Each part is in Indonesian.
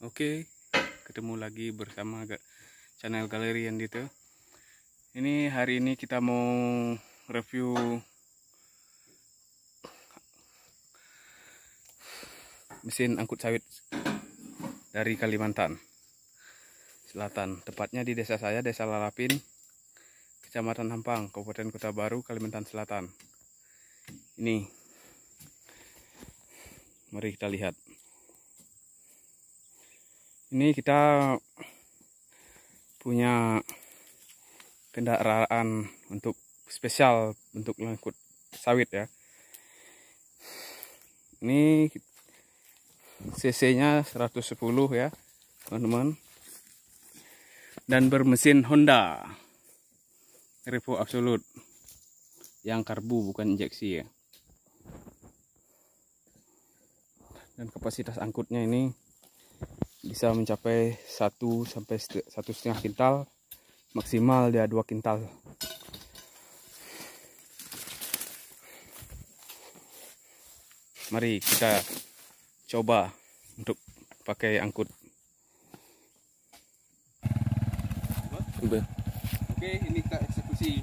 Oke, ketemu lagi bersama channel Galeri Andito. Ini hari ini kita mau review mesin angkut sawit dari Kalimantan Selatan. Tepatnya di desa saya, Desa Lalapin, Kecamatan Hampang, Kabupaten Kota Baru, Kalimantan Selatan. Ini, mari kita lihat. Ini kita punya kendaraan untuk spesial untuk mengangkut sawit ya. Ini cc-nya 110 ya, teman-teman. Dan bermesin Honda Revo Absolute yang karbu bukan injeksi ya. Dan kapasitas angkutnya ini bisa mencapai 1 sampai satu setengah kintal maksimal dia 2 kintal. Mari kita coba untuk pakai angkut. Oke ini kita eksekusi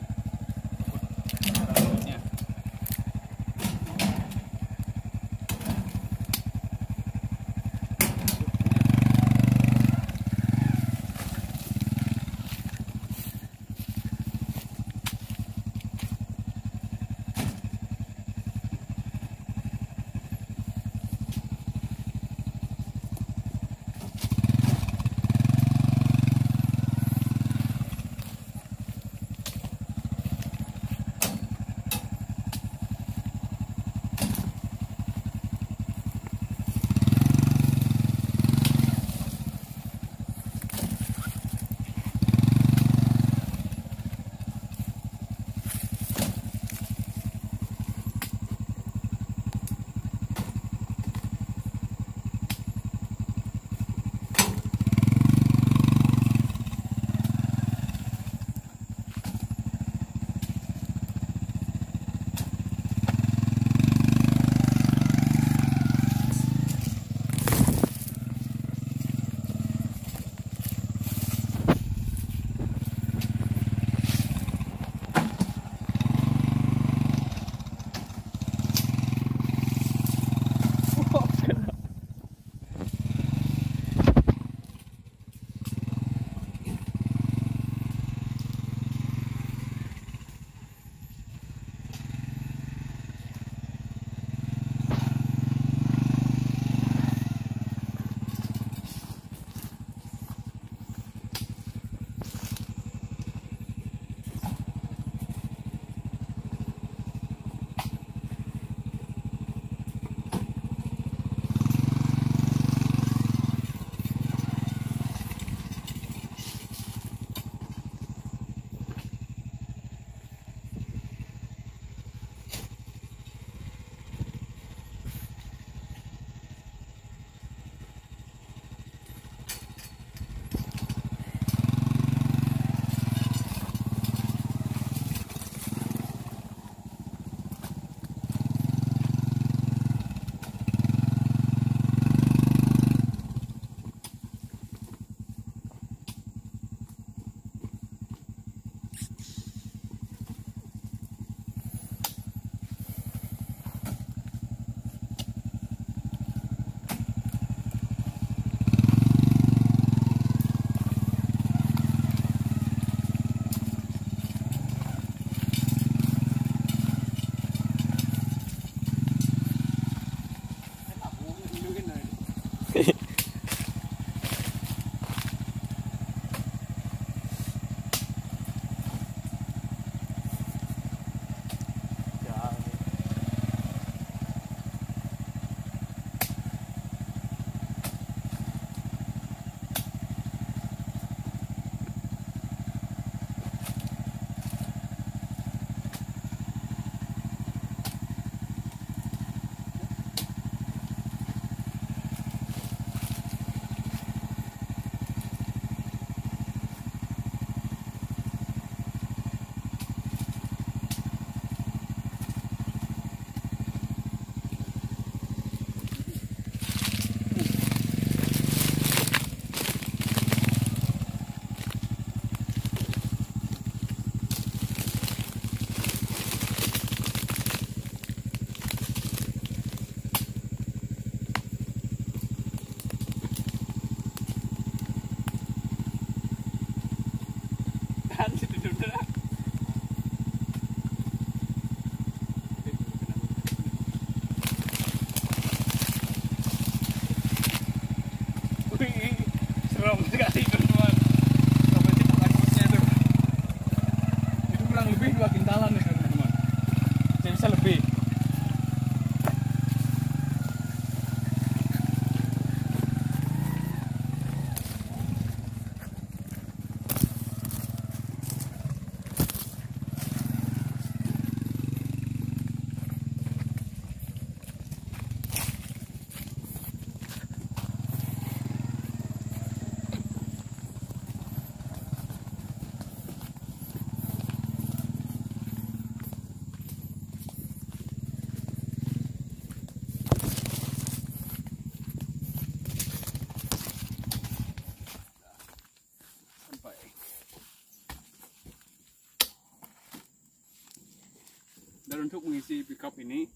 untuk mengisi pickup ini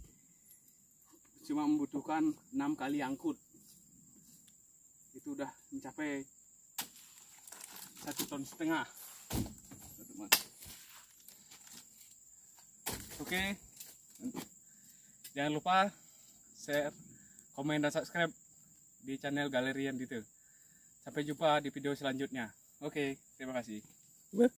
cuma membutuhkan 6 kali angkut. Itu udah mencapai satu ton setengah. Teman oke. Jangan lupa share komen dan subscribe di channel Galerian gitu sampai jumpa di video selanjutnya. Oke terima kasih